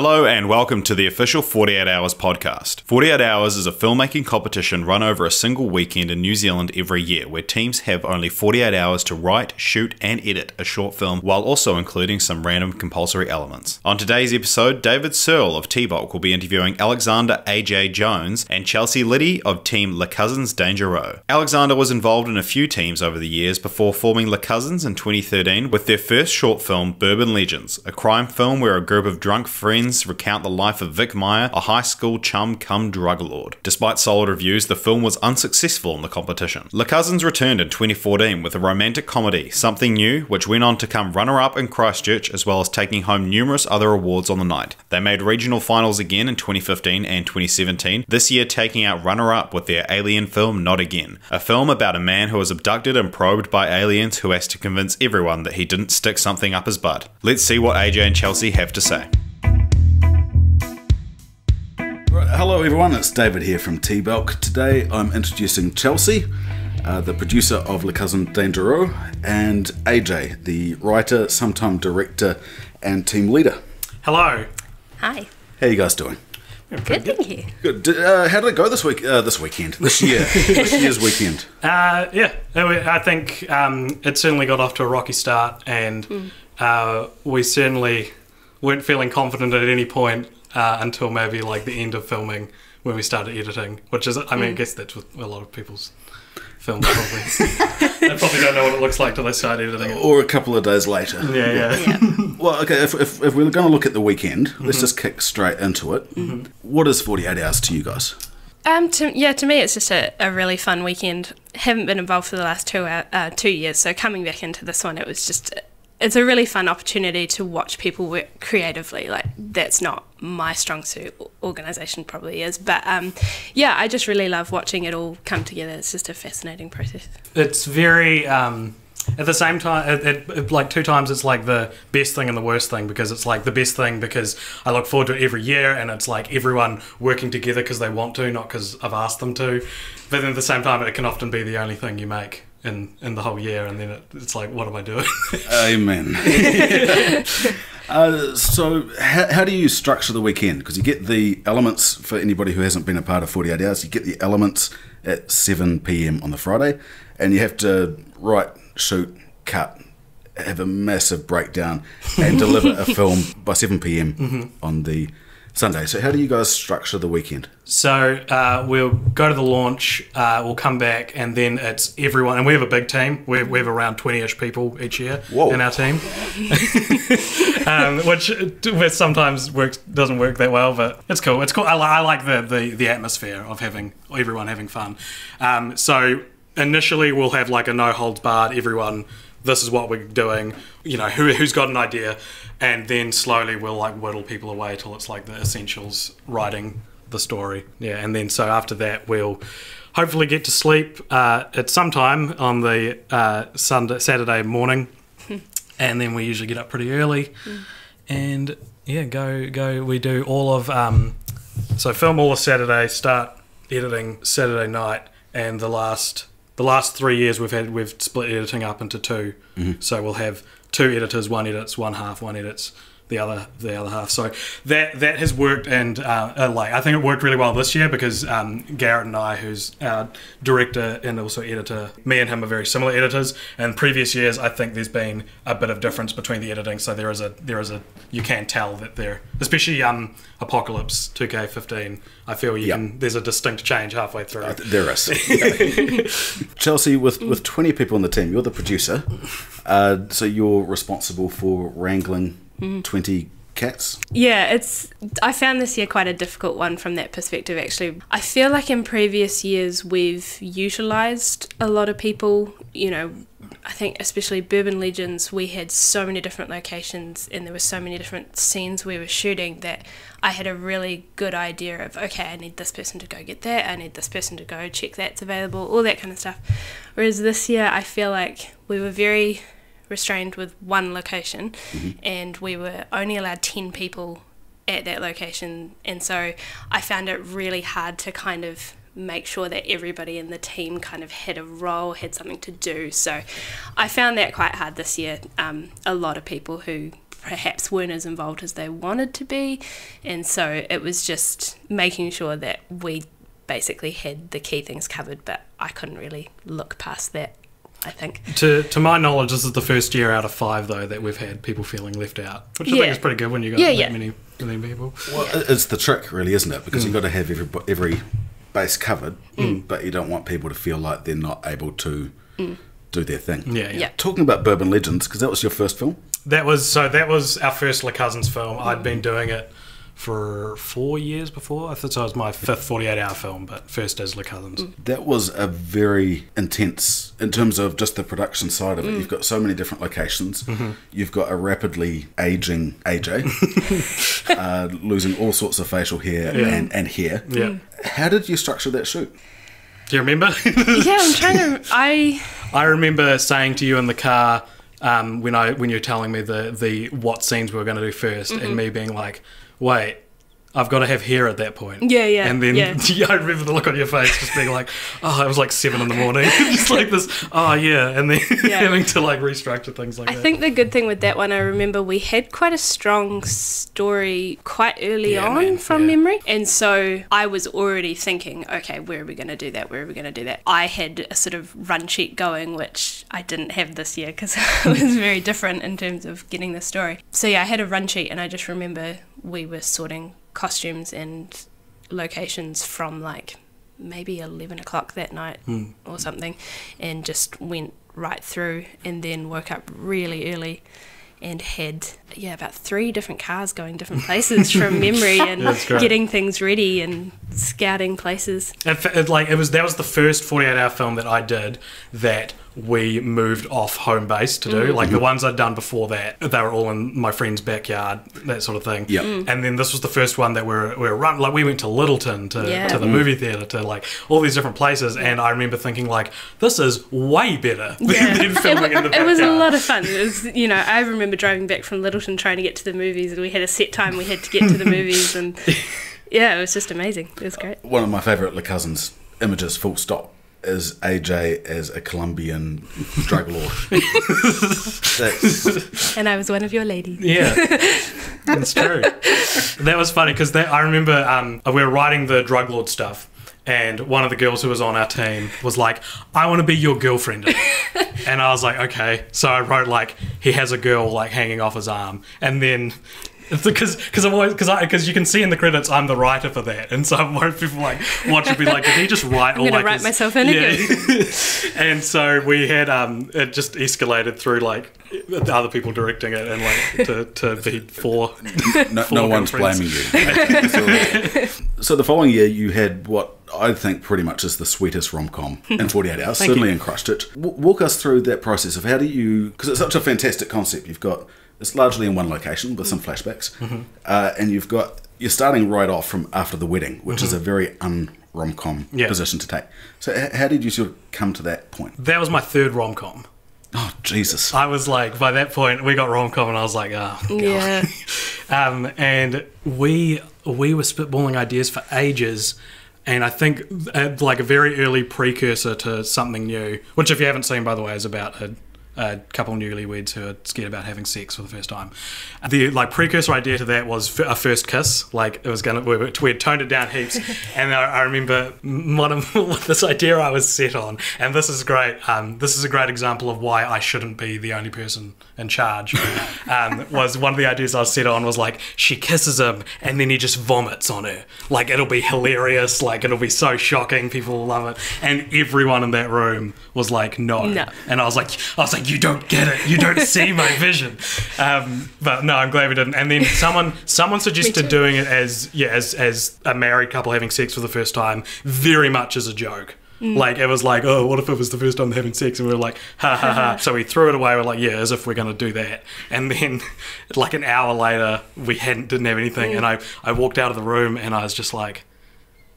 Hello and welcome to the official 48 Hours podcast. 48 Hours is a filmmaking competition run over a single weekend in New Zealand every year where teams have only 48 hours to write, shoot, and edit a short film while also including some random compulsory elements. On today's episode, David Searle of TBALC will be interviewing Alexander AJ Jones and Chelsea Liddy of team Les Cousins Dangereux. Alexander was involved in a few teams over the years before forming Les Cousins in 2013 with their first short film Bourbon Legends, a crime film where a group of drunk friends recount the life of Vic Meyer, a high school chum cum drug lord. Despite solid reviews, the film was unsuccessful in the competition. Les Cousins returned in 2014 with a romantic comedy, Something New, which went on to come runner up in Christchurch as well as taking home numerous other awards on the night. They made regional finals again in 2015 and 2017, this year taking out runner up with their alien film Not Again, a film about a man who was abducted and probed by aliens who has to convince everyone that he didn't stick something up his butt. Let's see what AJ and Chelsea have to say. Hello, everyone. It's David here from TBALC. Today I'm introducing Chelsea, uh, the producer of Les Cousins Dangereux, and AJ, the writer, sometime director, and team leader. Hello. Hi. How you guys doing? Good, thank you. Good. D- Uh, how did it go this week? Uh, this weekend, this year, this year's weekend. Uh, yeah, I think um, it certainly got off to a rocky start, and uh, we certainly weren't feeling confident at any point uh, until maybe like the end of filming when we started editing, which is, I mean, I guess that's with a lot of people's films probably. they probably don't know what it looks like till they start editing it. Or a couple of days later. Yeah, yeah. Yeah. Well, okay. If, if, if we're going to look at the weekend, let's just kick straight into it. What is 48 hours to you guys? Um, to, yeah, to me, it's just a, a really fun weekend. Haven't been involved for the last two uh, two years, so coming back into this one, it was just it's a really fun opportunity to watch people work creatively. Like that's not my strong suit. Organisation probably is, but um, yeah, I just really love watching it all come together. It's just a fascinating process. It's very. Um, at the same time, it, it, it- like two times, it's like the best thing and the worst thing because it's like the best thing because I look forward to it every year and it's like everyone working together because they want to, not because I've asked them to. But then at the same time, it can often be the only thing you make in, in the whole year, and then it, it's like, what am I doing? Amen. uh, so, how, how do you structure the weekend? Because you get the elements for anybody who hasn't been a part of 48 hours, you get the elements at 7 pm on the Friday, and you have to write, shoot, cut, have a massive breakdown, and deliver a film by 7 pm on the Sunday. So, how do you guys structure the weekend? So uh, we'll go to the launch, uh, we'll come back, and then it's everyone. And we have a big team. We we have around 20 ish people each year Whoa. in our team, um, which which sometimes works doesn't work that well, but it's cool. It's cool. I, I like the, the, the atmosphere of having everyone having fun. Um, so initially, we'll have like a no holds barred, everyone. This is what we're doing. You know, who, who's got an idea, and then slowly we'll like whittle people away till it's like the essentials writing the story. Yeah, and then so after that we'll hopefully get to sleep uh, at some time on the uh, Sunday Saturday morning, and then we usually get up pretty early, and yeah, go go. We do all of um, so film all of Saturday, start editing Saturday night, and the last the last three years we've had we've split editing up into 2 mm-hmm. So we'll have two editors, one edits, one half, one edits the other the other half. So that that has worked, and uh, uh, like I think it worked really well this year because um, Garrett and I, who's our director and also editor, me and him are very similar editors. And previous years, I think there's been a bit of difference between the editing. So there is a there is a you can tell that there, especially um, Apocalypse 2K15. I feel you Yep. can there's a distinct change halfway through. Uh, There is. Chelsea, with, with 20 people on the team, you're the producer. Uh, so you're responsible for wrangling Mm-hmm. 20 cats. Yeah, it's. I found this year quite a difficult one from that perspective, actually. I feel like in previous years we've utilised a lot of people. You know, I think especially Bourbon Legends, we had so many different locations and there were so many different scenes we were shooting that I had a really good idea of, okay, I need this person to go get that, I need this person to go check that's available, all that kind of stuff. Whereas this year, I feel like we were very restrained with one location and we were only allowed 10 people at that location and so i found it really hard to kind of make sure that everybody in the team kind of had a role had something to do so i found that quite hard this year um, a lot of people who perhaps weren't as involved as they wanted to be. And so it was just making sure that we basically had the key things covered, but I couldn't really look past that. I think. To, to my knowledge, this is the first year out of five though that we've had people feeling left out, which I Yeah. think is pretty good when you've got Yeah, that yeah. many many people. Well, it's the trick, really, isn't it? Because you've mm. got to have every every base covered, mm. but you don't want people to feel like they're not able to mm. do their thing. Yeah, yeah. Yeah. Talking about Bourbon Legends, because that was your first film. That was so. That was our first Les Cousins film. I'd been doing it for four years before. I thought so. It was my fifth forty-eight hour film, but first as Les Cousins. That was a very intense in terms of just the production side of it. You've got so many different locations. You've got a rapidly aging AJ, uh, losing all sorts of facial hair and, and hair. Yeah. How did you structure that shoot? Do you remember? yeah, I'm trying to. I I remember saying to you in the car um, when I when you were telling me the the what scenes we were going to do 1st Mm-hmm. and me being like, wait. I've got to have hair at that point. Yeah, yeah, And then yeah. I remember the look on your face, just being like, "Oh, it was like seven in the morning, just like this." Oh yeah, and then Yeah. having to like restructure things like I that. I think the good thing with that one, I remember we had quite a strong story quite early Yeah, on man, from memory. And so I was already thinking, okay, where are we going to do that? Where are we going to do that? I had a sort of run sheet going, which I didn't have this year because it was very different in terms of getting the story. So yeah, I had a run sheet and I just remember we were sorting costumes and locations from like maybe 11 o'clock that night hmm. or something and just went right through and then woke up really early and had yeah about three different cars going different places from memory and That's getting things ready and scouting places. It, it, like it was that was the first 48 hour film that I did that we moved off home base to do. Like the ones I'd done before that, they were all in my friend's backyard, that sort of thing. Yeah. Mm. And then this was the first one that we're we're run like we went to Lyttelton to, Yeah. to the movie theater to like all these different places, and I remember thinking like this is way better than, than filming in the it was a lot of fun. It was, you know, I remember driving back from Lyttelton trying to get to the movies, and we had a set time we had to get to the movies, and yeah, it was just amazing. It was great. One of my favourite Les Cousins images, full stop, is AJ as a Colombian drug lord. And I was one of your ladies. Yeah, that's true. That was funny because I remember um, we were writing the drug lord stuff, and one of the girls who was on our team was like, "I want to be your girlfriend," and I was like, "Okay." So I wrote like, "He has a girl like hanging off his arm," and then. Because because I'm always because I because you can see in the credits I'm the writer for that and so I'm worried people like watch and be like did he just write all gonna like write his- myself in yeah. again. and so we had um it just escalated through like the other people directing it and like to, to be four no, Four no one's blaming you. so the following year, you had what I think pretty much is the sweetest rom com in 48 hours, certainly you. in it. W- walk us through that process of how do you, because it's such a fantastic concept. You've got, it's largely in one location with some flashbacks, Mm-hmm. uh, and you've got, you're starting right off from after the wedding, which is a very un rom com Mm-hmm. Yeah. position to take. So, h- how did you sort of come to that point? that was my third rom com Oh, Jesus. I was like by that point we got rom com and I was like oh God. Yeah. um, and we we were spitballing ideas for ages and I think uh, like a very early precursor to something new which if you haven't seen by the way is about a, a couple newlyweds who are scared about having sex for the first time. The like precursor idea to that was a first kiss. Like it was gonna we, we had toned it down heaps. And I, I remember one of this idea I was set on. And this is great um, this is a great example of why I shouldn't be the only person in charge um, was one of the ideas I was set on was like she kisses him and then he just vomits on her. Like it'll be hilarious. Like it'll be so shocking. People will love it. And everyone in that room was like no, No. and I was like I was like you don't get it. You don't see my vision. Um, but no I'm glad we didn't. And then someone someone suggested doing it as yeah as, as a married couple having sex for the first time very much as a joke like it was like, oh, what if it was the first time they're having sex? And we were like, ha ha ha. So we threw it away. We're like, yeah, as if we're going to do that. And then, like an hour later, we hadn't didn't have anything. And I I walked out of the room and I was just like,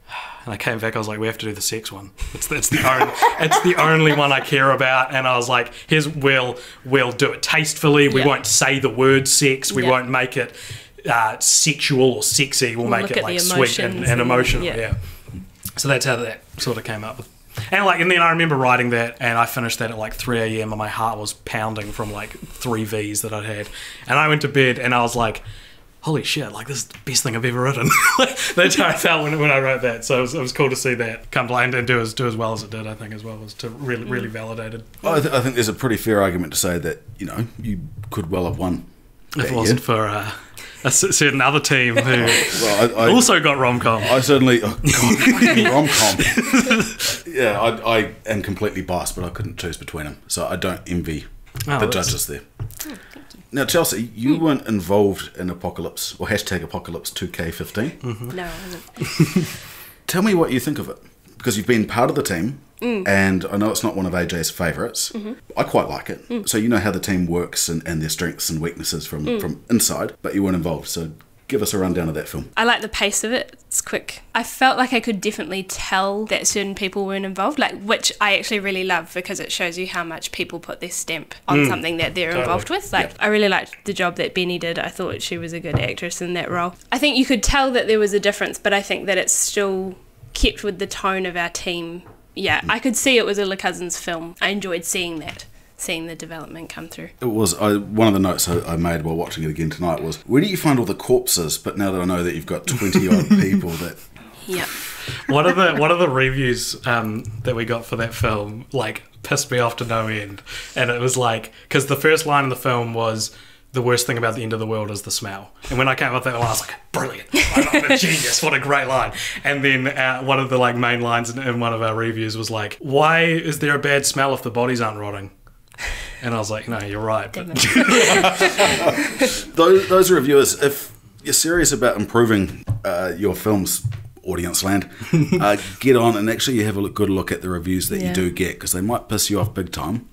and I came back. I was like, we have to do the sex one. It's it's the only it's the only one I care about. And I was like, here's we'll we'll do it tastefully. We Yeah. won't say the word sex. We Yeah. won't make it uh, sexual or sexy. We'll make it like sweet and, and and- emotional. yeah. yeah. So that's how that sort of came up with And like, and then I remember writing that, and I finished that at like 3 a.m. and my heart was pounding from like three V's that I'd had. And I went to bed, and I was like, "Holy shit! Like this is the best thing I've ever written." That's how I felt when, when I wrote that. So it was, it was cool to see that come to and, do as do as well as it did. I think as well was to really really validated. I, th- I think there's a pretty fair argument to say that you know you could well have won. If it wasn't year. for uh, a c- certain other team who Well, I, I, also got rom com. I certainly oh, rom com. yeah, I, I am completely biased, but I couldn't choose between them, so I don't envy Oh, the judges there. Oh, now, Chelsea, you weren't involved in Apocalypse or hashtag Apocalypse 2K15. Mm-hmm. No, I wasn't. Tell me what you think of it because you've been part of the team, and I know it's not one of AJ's favorites mm-hmm. I quite like it. Mm. So you know how the team works and, and their strengths and weaknesses from mm. from inside, but you weren't involved. So give us a rundown of that film. I like the pace of it. It's quick. I felt like I could definitely tell that certain people weren't involved, like which I actually really love because it shows you how much people put their stamp on mm. something that they're involved with. Like I really liked the job that Benny did. I thought she was a good actress in that role. I think you could tell that there was a difference, but I think that it's still kept with the tone of our team. Yeah, I could see it was a Les Cousins film. I enjoyed seeing that, seeing the development come through. It was I, one of the notes I, I made while watching it again tonight was where do you find all the corpses? But now that I know that you've got twenty odd people, that Yeah. one of the one of the reviews um, that we got for that film like pissed me off to no end, and it was like because the first line in the film was. The worst thing about the end of the world is the smell. And when I came up with that line, I was like, "Brilliant! I'm a genius! What a great line!" And then uh, one of the like main lines in, in one of our reviews was like, "Why is there a bad smell if the bodies aren't rotting?" And I was like, "No, you're right." But those, those reviewers, if you're serious about improving uh, your film's audience land, uh, get on and actually you have a look, good look at the reviews that you do get because they might piss you off big time.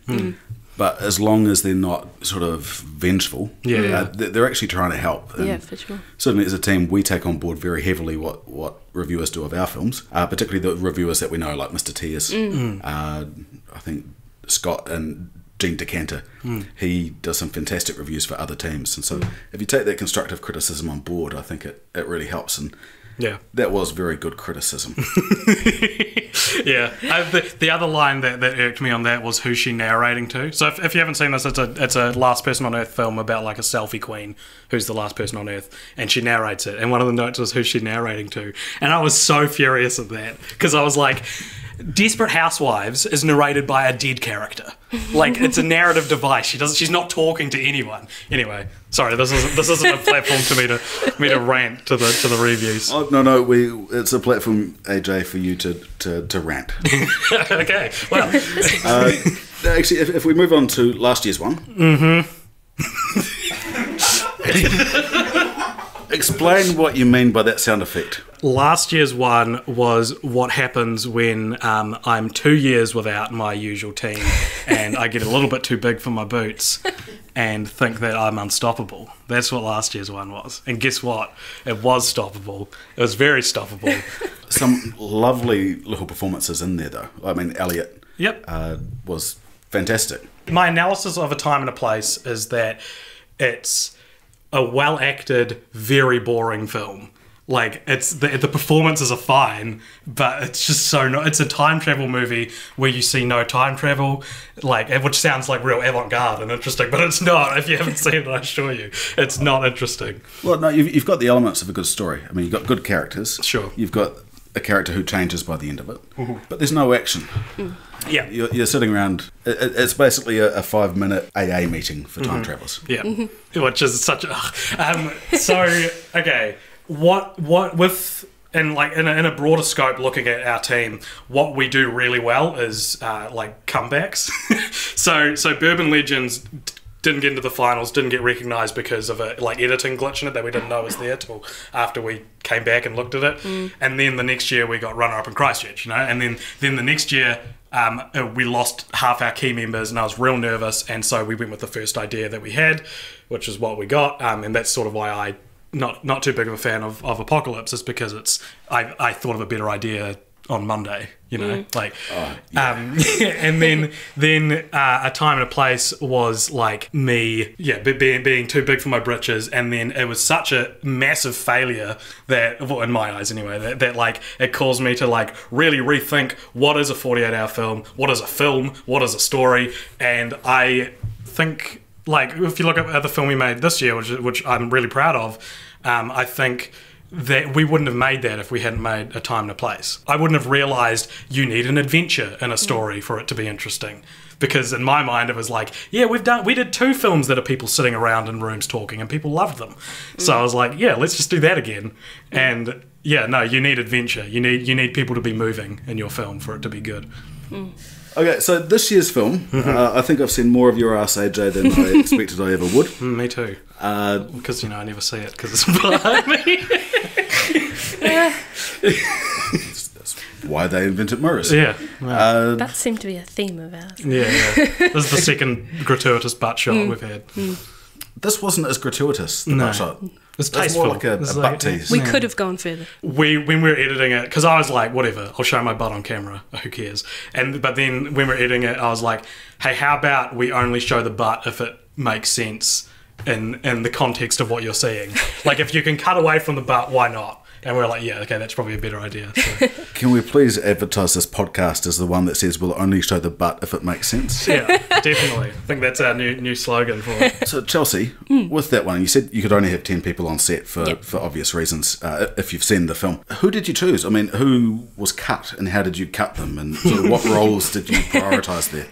But as long as they're not sort of vengeful, Yeah, yeah. Uh, they- they're actually trying to help. And Yeah, for sure. Certainly, as a team, we take on board very heavily what, what reviewers do of our films, uh, particularly the reviewers that we know, like Mr. Tears. Uh, I think Scott and Gene Decanter. He does some fantastic reviews for other teams. And so, if you take that constructive criticism on board, I think it, it really helps. And yeah. that was very good criticism. yeah. Uh, the, the other line that, that irked me on that was who's she narrating to. So if, if you haven't seen this, it's a it's a Last Person on Earth film about like a selfie queen who's the last person on Earth, and she narrates it. And one of the notes was who's she narrating to, and I was so furious at that because I was like. Desperate Housewives is narrated by a dead character. Like it's a narrative device. She doesn't. She's not talking to anyone. Anyway, sorry. This isn't. This isn't a platform for me to me to rant to the to the reviews. oh, no, no, we it's a platform, AJ, for you to, to, to rant. okay. Well, Uh, actually, if, if we move on to last year's one. Mm-hmm. Explain what you mean by that sound effect. Last year's one was what happens when um, I'm two years without my usual team and I get a little bit too big for my boots and think that I'm unstoppable. That's what last year's one was. And guess what? It was stoppable. It was very stoppable. Some lovely little performances in there, though. I mean, Elliot Yep. uh, was fantastic. My analysis of a time and a place is that it's a well acted, very boring film. Like it's the the performances are fine, but it's just so not. It's a time travel movie where you see no time travel, like which sounds like real avant garde and interesting, but it's not. If you haven't seen it, I assure you, it's not interesting. Well, no, you've, you've got the elements of a good story. I mean, you've got good characters. Sure. You've got a character who changes by the end of it, mm-hmm. but there's no action. Mm. Yeah, You're, you're sitting around. It, it- it's basically a, a five minute AA meeting for time mm-hmm. travelers. Yeah, mm-hmm. which is such a. Um, so okay, what what with and like in a, in a broader scope, looking at our team, what we do really well is uh, like comebacks. so so Bourbon Legends didn't get into the finals, didn't get recognised because of a like editing glitch in it that we didn't know was there till after we came back and looked at it. And then the next year we got runner up in Christchurch, you know, and then then the next year um, uh, we lost half our key members, and I was real nervous, and so we went with the first idea that we had, which is what we got, um, and that's sort of why I not not too big of a fan of, of Apocalypse, is because it's I, I thought of a better idea on Monday, you know, like, um, and then then uh, a time and a place was like me, yeah, be- being being too big for my britches, and then it was such a massive failure that, well, in my eyes anyway, that, that like it caused me to like really rethink what is a forty eight hour film, what is a film, what is a story, and I think like if you look at the film we made this year, which which I'm really proud of, um, I think that we wouldn't have made that if we hadn't made a time and a place. I wouldn't have realized you need an adventure in a mm. story for it to be interesting. Because in my mind it was like, yeah, we've done we did two films that are people sitting around in rooms talking and people loved them. So mm. I was like, yeah, let's just do that again. And yeah, no, you need adventure. You need you need people to be moving in your film for it to be good. Mm. Okay, so this year's film, Mm-hmm. uh, I think I've seen more of your ass, AJ, than I expected I ever would. Mm, me too. Uh, Because you know I never see it because it's behind me. why they invented mirrors. yeah. Uh, That seemed to be a theme of ours. Yeah, yeah. This is the second gratuitous butt shot we've had. this wasn't as gratuitous, the No. butt shot. It's That's more tasteful. like a, a like- butt tease. We could have gone further. we when we were editing it because I was like, whatever, I'll show my butt on camera. Who cares? And but then when we were editing it, I was like, hey, how about we only show the butt if it makes sense in in the context of what you're seeing? like if you can cut away from the butt, why not? And we are like, yeah, okay, that's probably a better idea. So, Can we please advertise this podcast as the one that says we'll only show the butt if it makes sense? yeah, definitely. I think that's our new new slogan for it. So Chelsea, with that one, you said you could only have ten people on set for, Yep. for obvious reasons. Uh, if you've seen the film, who did you choose? I mean, who was cut, and how did you cut them, and sort of what roles did you prioritise there?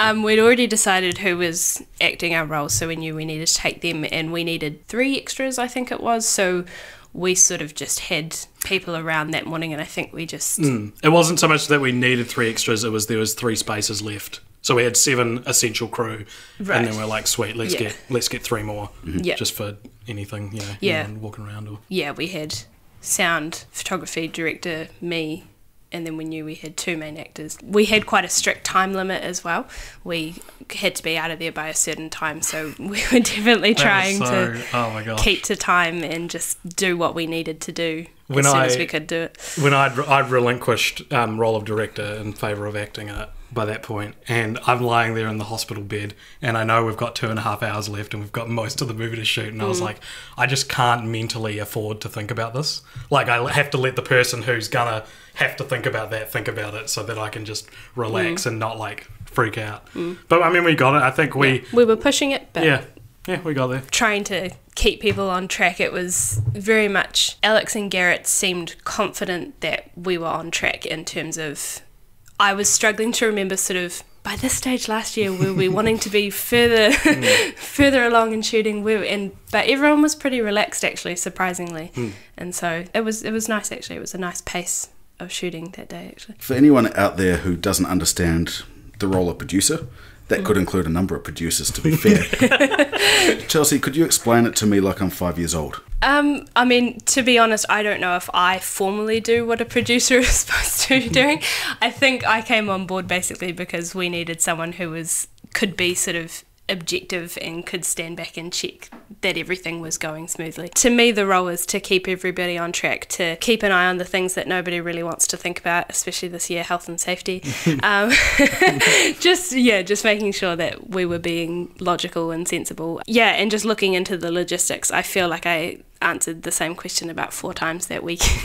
Um, we'd already decided who was acting our roles, so we knew we needed to take them, and we needed three extras, I think it was. So we sort of just had people around that morning, and I think we just hmm. It wasn't so much that we needed three extras; it was there was three spaces left. So we had seven essential crew, Right. and then we're like, sweet, let's Yeah. get let's get three more, mm-hmm. Yeah. just for anything, you know, Yeah. walking around or yeah, we had sound, photography, director, me, and then we knew we had two main actors. We had quite a strict time limit as well. We had to be out of there by a certain time, so we were definitely trying was to oh my keep to time and just do what we needed to do When as soon I- as we could do it. when I'd I'd relinquished um, role of director in favour of acting in it by that point, and I'm lying there in the hospital bed, and I know we've got two and a half hours left, and we've got most of the movie to shoot, and I was hmm. like, I just can't mentally afford to think about this. Like I have to let the person who's gonna have to think about that think about it, so that I can just relax hmm. and not like freak out. Hmm. But I mean, we got it. I think we, We were pushing it, but yeah, yeah, we got there. trying to keep people on track. It was very much Alex and Garrett seemed confident that we were on track in terms of. I was struggling to remember sort of by this stage last year were we wanting to be further mm. further along in shooting? We were, and but everyone was pretty relaxed actually surprisingly. Hmm. And so it was it was nice actually. It was a nice pace of shooting that day actually. For anyone out there who doesn't understand the role of producer, that could include a number of producers, to be fair. Chelsea, could you explain it to me like I'm five years old? Um, I mean, to be honest, I don't know if I formally do what a producer is supposed to be doing. I think I came on board basically because we needed someone who was could be sort of objective and could stand back and check that everything was going smoothly. To me, the role is to keep everybody on track, to keep an eye on the things that nobody really wants to think about, especially this year, health and safety. um, just yeah, just making sure that we were being logical and sensible. Yeah, and just looking into the logistics. I feel like I answered the same question about four times that week.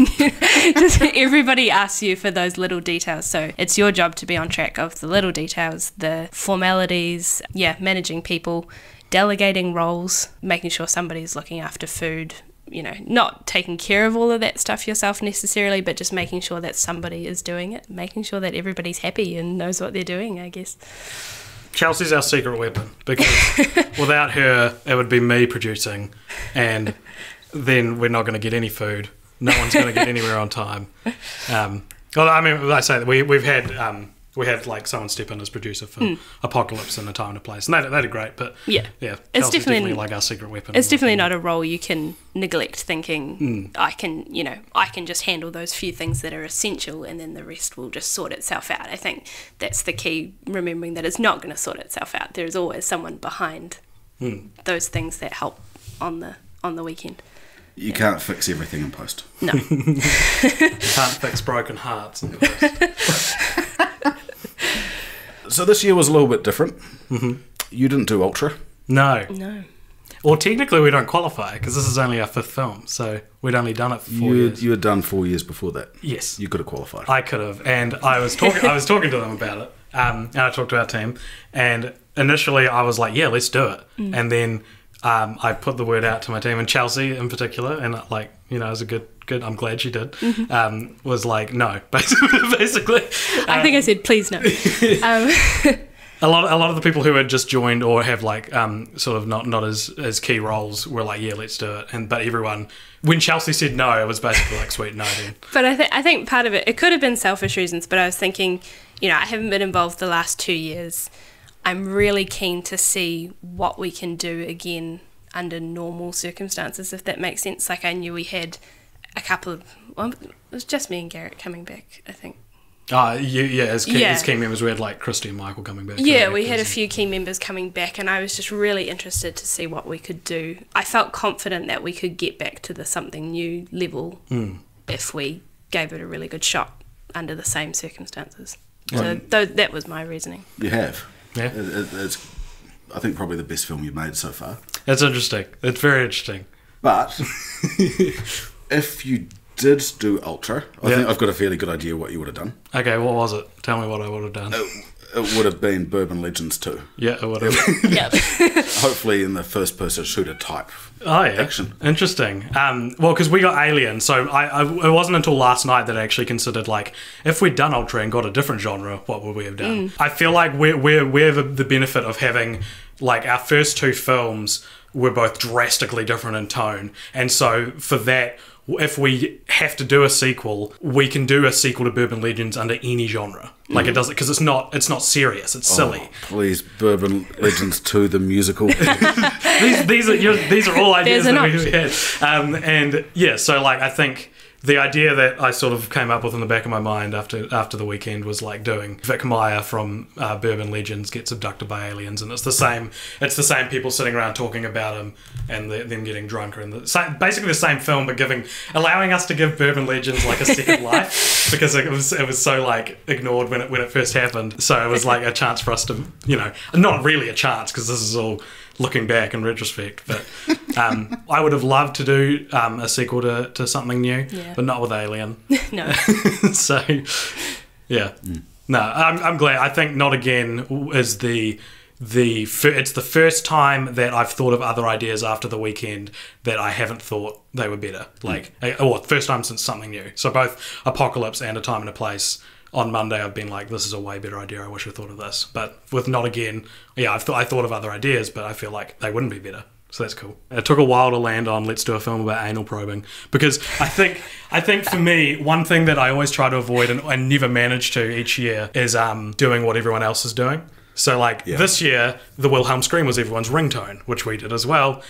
just everybody asks you for those little details, so it's your job to be on track of the little details, the formalities. Yeah, managing people, delegating roles, making sure somebody's looking after food. You know, not taking care of all of that stuff yourself necessarily, but just making sure that somebody is doing it, making sure that everybody's happy and knows what they're doing, I guess. Chelsea's our secret weapon because without her, it would be me producing, and then we're not going to get any food. No one's going to get anywhere on time. Um, well, I mean, I say that we we've had um, we had like someone step in as producer for Apocalypse and a time and a place, and they they did great. But. Yeah. yeah, It's definitely- definitely like our secret weapon. It's definitely not a role you can neglect thinking I can, you know, I can just handle those few things that are essential and then the rest will just sort itself out. I think that's the key, remembering that it's not going to sort itself out. There's always someone behind those things that help on the on the weekend. You can't fix everything in post. No. you Can't fix broken hearts. And So this year was a little bit different. Mm-hmm. You didn't do Ultra. no. no. Well, technically, we don't qualify because this is only our fifth film, so we'd only done it for four You, years. you had done four years before that. yes, You could have qualified. I could have, and I was talking. I was talking to them about it, um, and I talked to our team. And initially, I was like, "Yeah, let's do it." And then um, I put the word out to my team, and Chelsea in particular, and like you know, it was a good, good. I'm glad she did. Um, was like, no, basically, basically. I think I said please no. Um, a lot, a lot of the people who had just joined or have like um, sort of not not as as key roles were like, yeah, let's do it. And but everyone, when Chelsea said no, it was basically like, sweet, no, then. But I think I think part of it it could have been selfish reasons, but I was thinking, you know, I haven't been involved the last two years. I'm really keen to see what we can do again under normal circumstances, if that makes sense. Like I knew we had a couple of well, it was just me and Garrett coming back, I think. Ah, you, yeah, as key, Yeah. as key members, we had like Christy and Michael coming back. Yeah, we had a few key members coming back, and I was just really interested to see what we could do. I felt confident that we could get back to the something new level if we gave it a really good shot under the same circumstances. So th- that was my reasoning. you have. Yeah. It, it, it's, I think, probably the best film you've made so far. That's interesting. It's very interesting. But if you did do Ultra, I Yeah. think I've got a fairly good idea what you would have done. Okay, what was it? Tell me what I would have done. It, it would have been Bourbon Legends 2. Yeah, it would have. Yeah. Hopefully in the first person shooter type. Oh yeah, Action. Interesting. Um, well, because we got Alien, so I, I it wasn't until last night that I actually considered like if we'd done Ultra and got a different genre, what would we have done? I feel like we're we're we're the, the benefit of having like our first two films were both drastically different in tone, and so for that. If we have to do a sequel, we can do a sequel to Bourbon Legends under any genre. Like it doesn't because it's not it's not serious. It's silly. Oh, please, Bourbon Legends 2, the musical. these these are you're, these are all ideas There's that an we had. Um, and yeah, so like I think the idea that I sort of came up with in the back of my mind after after the weekend was like doing Vic Meyer from uh, Bourbon Legends gets abducted by aliens, and it's the same it's the same people sitting around talking about him and the, them getting drunker, and the same, basically the same film, but giving allowing us to give Bourbon Legends like a second life because it was it was so like ignored when it when it first happened. So it was like a chance for us to you know not really a chance because this is all looking back in retrospect. But um, I would have loved to do um, a sequel to, to something new, Yeah. but not with Alien. no. so, yeah. No, I'm, I'm glad. I think Not Again is the the fir- it's the first time that I've thought of other ideas after the weekend that I haven't thought they were better. Like, eh, or first time since something new. So both Apocalypse and A Time and a Place. On Monday, I've been like, "This is a way better idea. I wish I thought of this." But with Not Again, yeah, I've thought I thought of other ideas, but I feel like they wouldn't be better. So that's cool. It took a while to land on let's do a film about anal probing because I think I think for me one thing that I always try to avoid and, and never manage to each year is um, doing what everyone else is doing. So like this year, the Wilhelm scream was everyone's ringtone, which we did as well,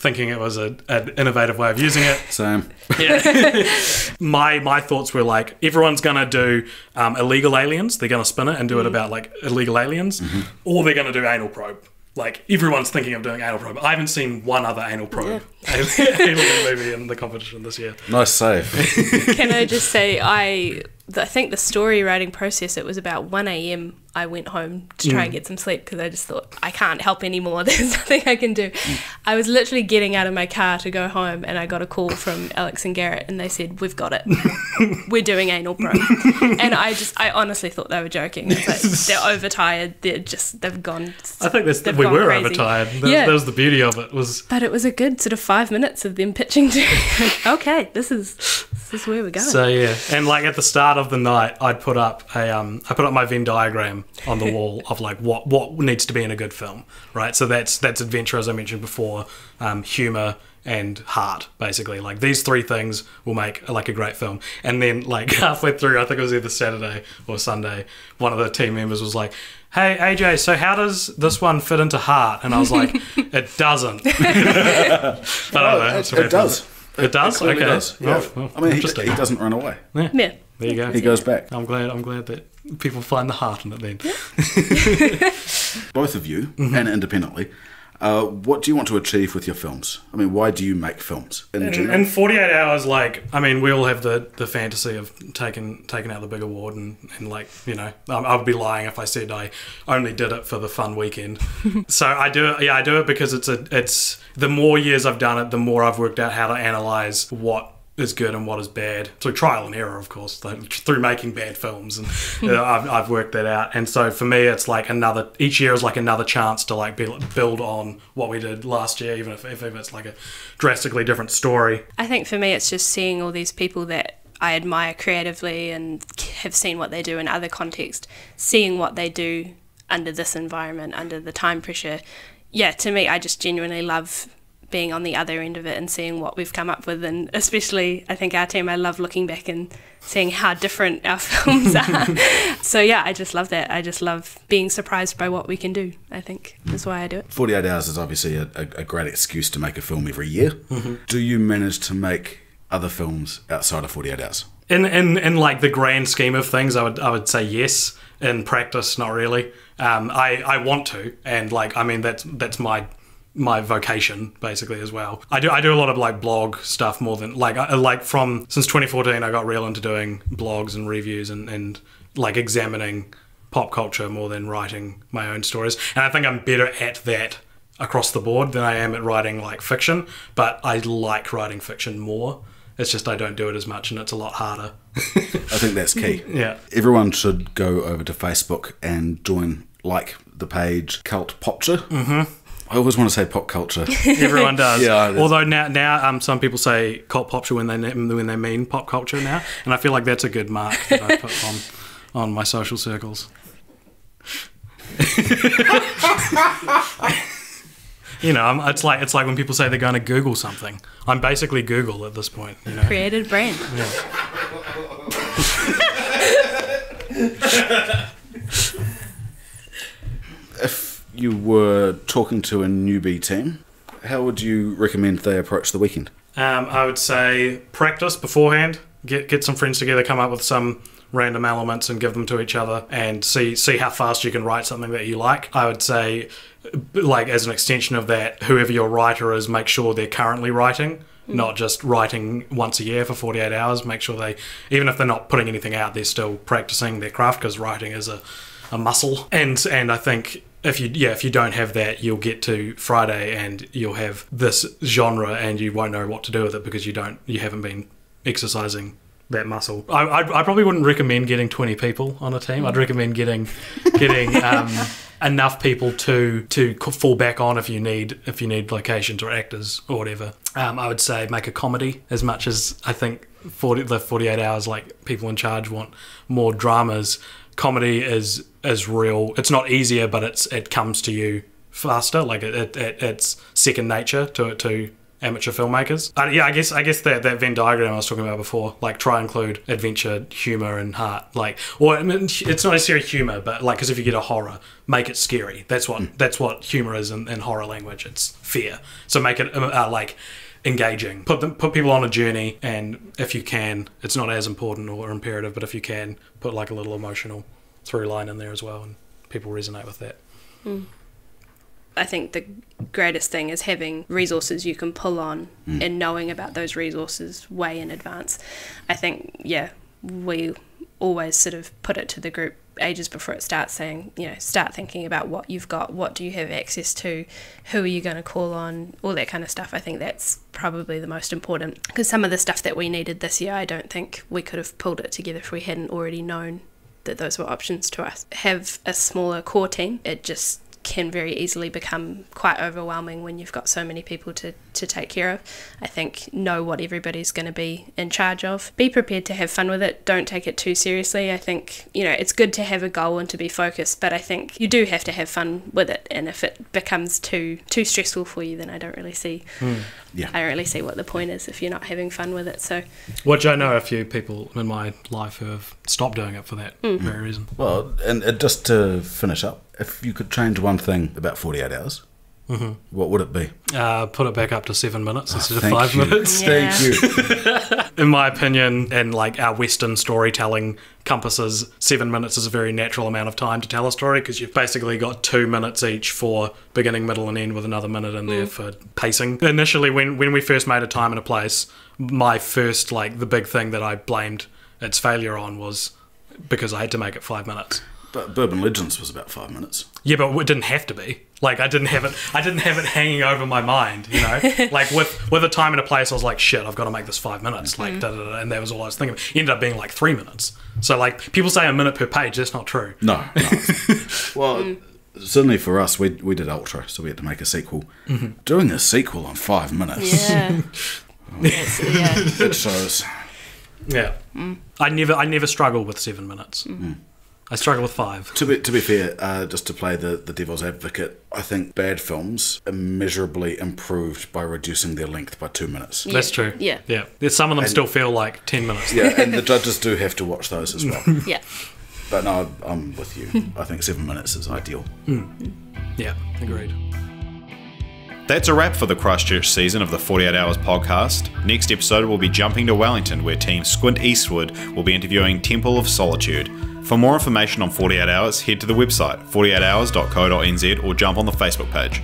thinking it was a, an innovative way of using it Same. my my thoughts were like everyone's gonna do um, illegal aliens. They're gonna spin it and do it about like illegal aliens, or they're gonna do anal probe. Like everyone's thinking of doing anal probe. I haven't seen one other anal probe alien movie in the competition this year. Nice save. Can I just say I I think the story writing process it was about 1 a.m. I went home to try and mm. get some sleep because I just thought I can't help anymore. There's nothing I can do. I was literally getting out of my car to go home and I got a call from Alex and Garrett and they said we've got it. We're doing anal probe. and I just I honestly thought they were joking. Like, they're overtired. They're just they've gone. I think that's we were crazy. overtired. That, Yeah. that was the beauty of it. Was But it was a good sort of five minutes of them pitching to okay, this is this is where we're going. So yeah, and like at the start of the night, I'd put up a um, I put up my Venn diagram on the wall of like what what needs to be in a good film, right? So that's that's adventure, as I mentioned before, um, humor and heart, basically. Like these three things will make like a great film. And then like halfway through, I think it was either Saturday or Sunday, one of the team members was like. Hey AJ, so how does this one fit into heart? And I was like, it doesn't. but I don't know. it, it does. It does. It okay. does. Yeah. Well, I mean, he, interesting. he doesn't run away. yeah. There you go. He goes back. I'm glad. I'm glad that people find the heart in it. Then Both of you, Mm-hmm. and independently, Uh, what do you want to achieve with your films? I mean, why do you make films in In, general? in 48 hours, like, I mean, we all have the, the fantasy of taking taking out the big award, and, and like, you know, um, I would be lying if I said I only did it for the fun weekend. so I do it, yeah, I do it because it's a, it's the more years I've done it, the more I've worked out how to analyze what is good and what is bad through trial and error, of course, through making bad films, and you know, uh, I've, I've worked that out. And so for me, it's like another each year is like another chance to like build, on what we did last year, even if, if it's like a drastically different story. I think for me, it's just seeing all these people that I admire creatively and have seen what they do in other contexts, seeing what they do under this environment, under the time pressure. Yeah, to me, I just genuinely love being on the other end of it and seeing what we've come up with. And especially, I think our team, I love looking back and seeing how different our films are. so, yeah, I just love that. I just love being surprised by what we can do, I think, is why I do it. 48 Hours is obviously a, a, a great excuse to make a film every year. Do you manage to make other films outside of 48 Hours? In, in in like the grand scheme of things, I would I would say yes. In practice, not really. Um, I I want to, and like I mean that's that's my my vocation basically as well. I do I do a lot of like blog stuff more than like I, like from since 2014 I got real into doing blogs and reviews and and like examining pop culture more than writing my own stories. And I think I'm better at that across the board than I am at writing like fiction, but I like writing fiction more. It's just I don't do it as much and it's a lot harder. I think that's key. Yeah. Everyone should go over to Facebook and join, like the page Cult Popture. Mm-hmm. I always want to say pop culture. Everyone does. Yeah. Although now, now um, some people say cult culture when they when they mean pop culture now, and I feel like that's a good mark that I put on on my social circles. you know, I'm, it's like it's like when people say they're going to Google something. I'm basically Google at this point. You know. Created brand. if you were talking to a newbie team, how would you recommend they approach the weekend? Um, I would say practice beforehand. Get get some friends together, come up with some random elements, and give them to each other, and see see how fast you can write something that you like. I would say, like as an extension of that, whoever your writer is, make sure they're currently writing. Not just writing once a year for 48 hours. Make sure they, even if they're not putting anything out, they're still practicing their craft because writing is a, a muscle. And and I think if you yeah if you don't have that you'll get to friday and you'll have this genre and you won't know what to do with it because you don't you haven't been exercising that muscle. I, I, I probably wouldn't recommend getting 20 people on a team. I'd recommend getting getting um, enough people to to fall back on if you need if you need locations or actors or whatever. Um, i would say make a comedy as much as i think 40 the 48 hours like people in charge want more dramas comedy is is real. It's not easier, but it's it comes to you faster. Like it, it, it it's second nature to to amateur filmmakers. Uh, yeah, I guess I guess that, that Venn diagram I was talking about before, like try include adventure, humor, and heart. Like, or I mean, it's not necessarily humor, but like, because if you get a horror, make it scary. That's what that's what humor is in, in horror language. It's fear. So make it uh, like engaging. Put them, put people on a journey, and if you can, it's not as important or imperative, but if you can, put like a little emotional through line in there as well, and people resonate with that. Hmm. I think the greatest thing is having resources you can pull on hmm. and knowing about those resources way in advance. I think, yeah, we always sort of put it to the group ages before it starts saying, you know, start thinking about what you've got, what do you have access to, who are you going to call on, all that kind of stuff. I think that's probably the most important because some of the stuff that we needed this year, I don't think we could have pulled it together if we hadn't already known that those were options to us. Have a smaller core team, it just can very easily become quite overwhelming when you've got so many people to, to take care of. I think know what everybody's going to be in charge of. Be prepared to have fun with it. Don't take it too seriously. I think, you know, it's good to have a goal and to be focused, but I think you do have to have fun with it. And if it becomes too too stressful for you, then I don't really see hmm. Yeah. I don't really see what the point is if you're not having fun with it. So Which I know a few people in my life who have stopped doing it for that hmm. very reason. Well, and, and just to finish up, if you could change one thing about 48 hours, what would it be? Uh, put it back up to seven minutes instead of five you. minutes. Yeah. Thank you. In my opinion, and like our Western storytelling compasses, seven minutes is a very natural amount of time to tell a story because you've basically got two minutes each for beginning, middle, and end with another minute in there for pacing. Initially, when, when we first made a time and a place, my first, like, the big thing that I blamed its failure on was because I had to make it five minutes. But Bourbon Legends was about five minutes. Yeah, but it didn't have to be. Like I didn't have it. I didn't have it hanging over my mind. You know, like with with a time and a place, I was like, shit, I've got to make this five minutes. Like, mm-hmm. da, da, da, and that was all I was thinking. It ended up being like three minutes. So like people say a minute per page. That's not true. No, no. well, mm. certainly for us, we, we did Ultra, so we had to make a sequel. Mm-hmm. Doing a sequel on five minutes, Yeah. It's- yeah. it shows. Yeah, mm. I never I never struggle with seven minutes. Mm. I struggle with five. To be, to be fair, uh, just to play the, the devil's advocate, I think bad films immeasurably improved by reducing their length by two minutes. Yeah, That's true. Yeah. yeah. There's some of them still feel like ten minutes. Yeah, and the judges do have to watch those as well. Yeah. But no, I'm with you. I think seven minutes is ideal. Yeah, agreed. That's a wrap for the Christchurch season of the 48 Hours podcast. Next episode, we'll be jumping to Wellington, where Team Squint Eastwood will be interviewing Temple of Solitude. For more information on 48 Hours, head to the website 48hours.co.nz or jump on the Facebook page.